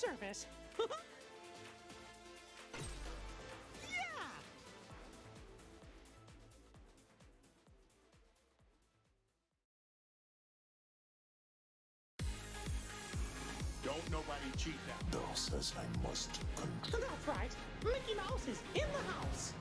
service. yeah! Don't nobody cheat now. Bill says I must control. That's right. Mickey Mouse is in the house.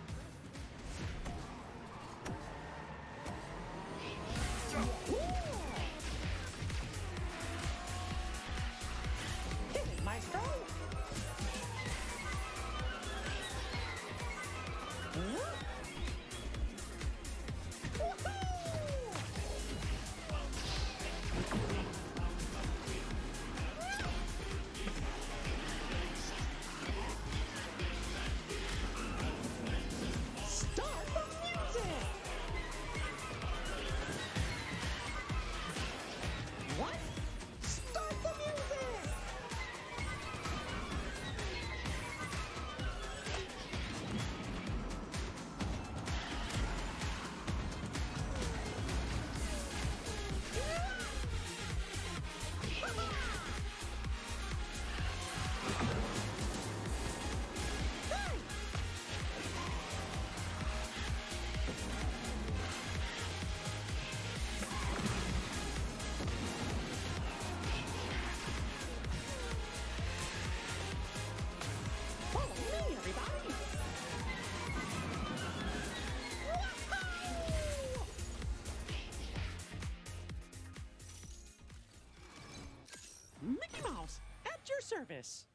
At service.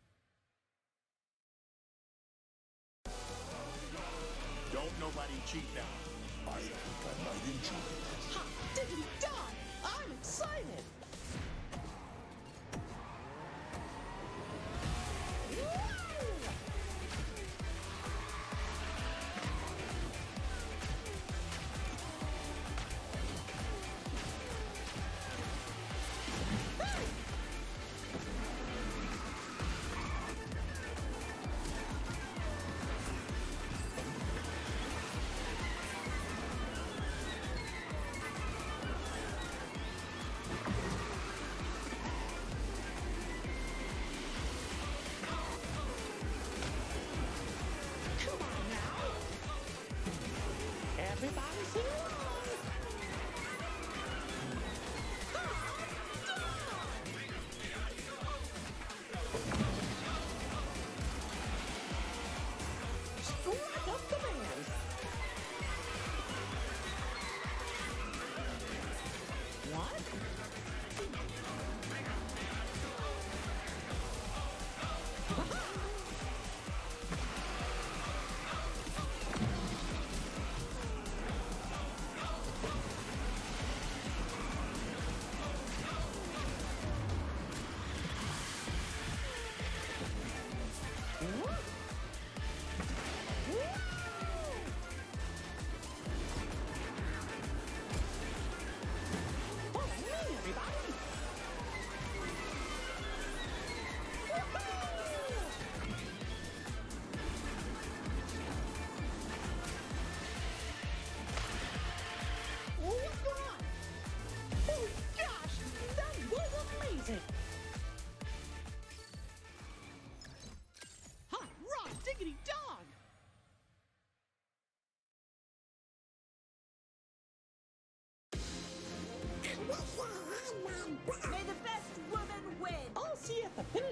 Don't nobody cheat now. I think I might enjoy it. Ha! Diggity dog! Everybody sing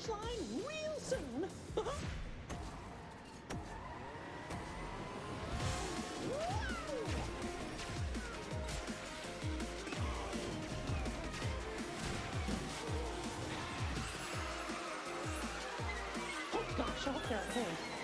finish line real soon. oh gosh, I hope they're okay.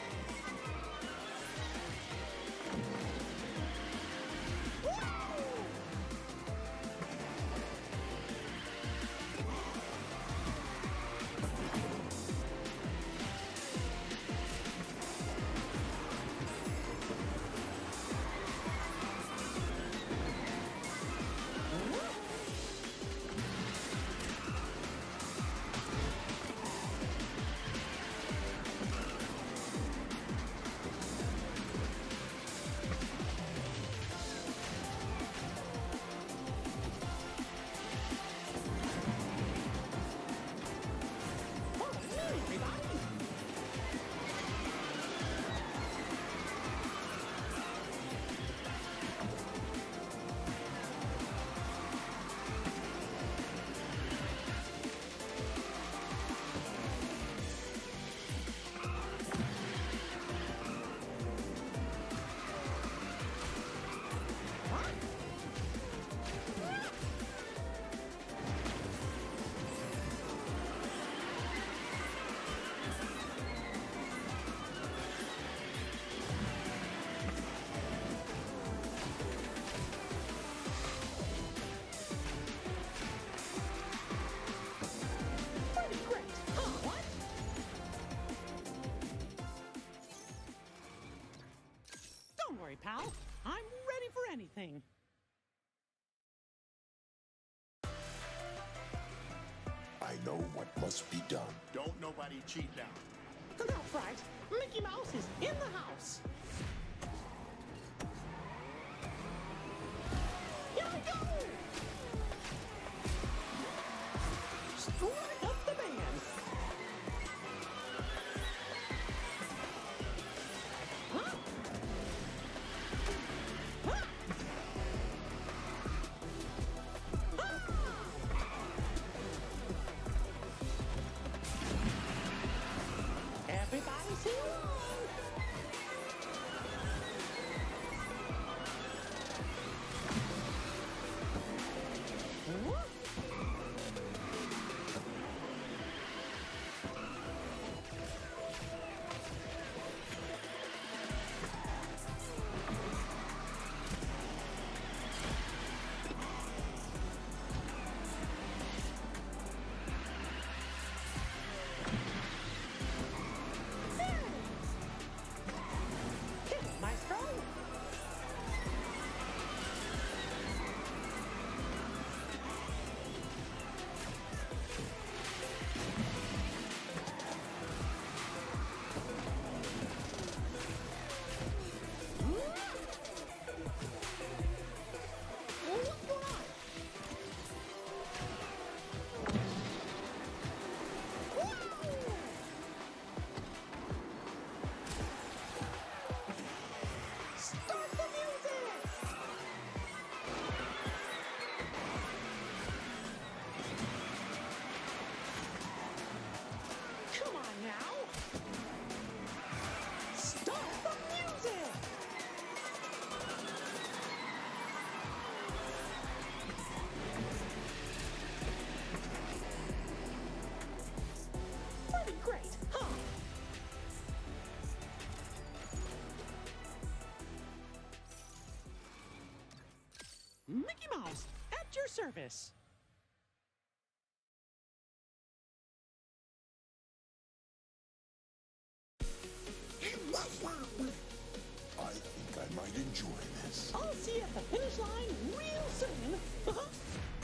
What must be done. Don't nobody cheat now. That's right. Mickey Mouse is in the house. Service. I think I might enjoy this. I'll see you at the finish line real soon.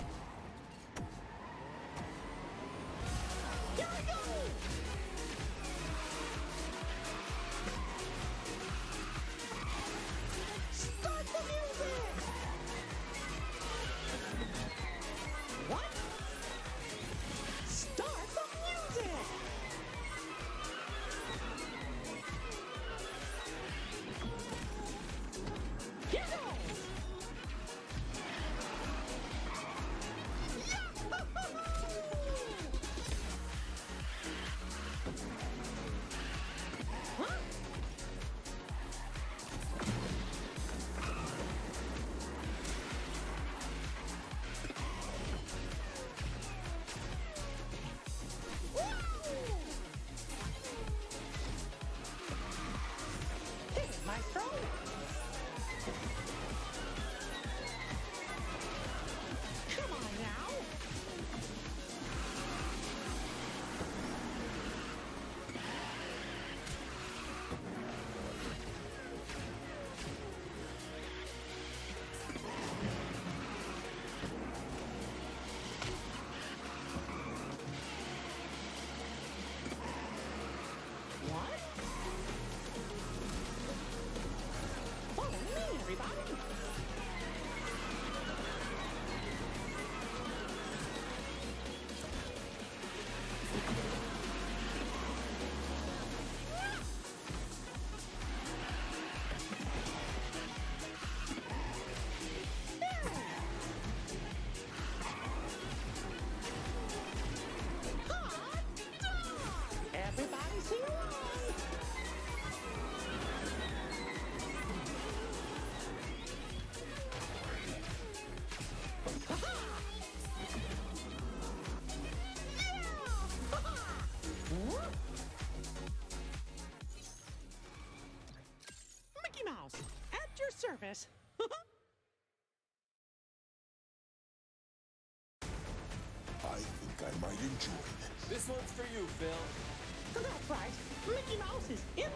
this. One's for you, Phil. That's right. Mickey Mouse is in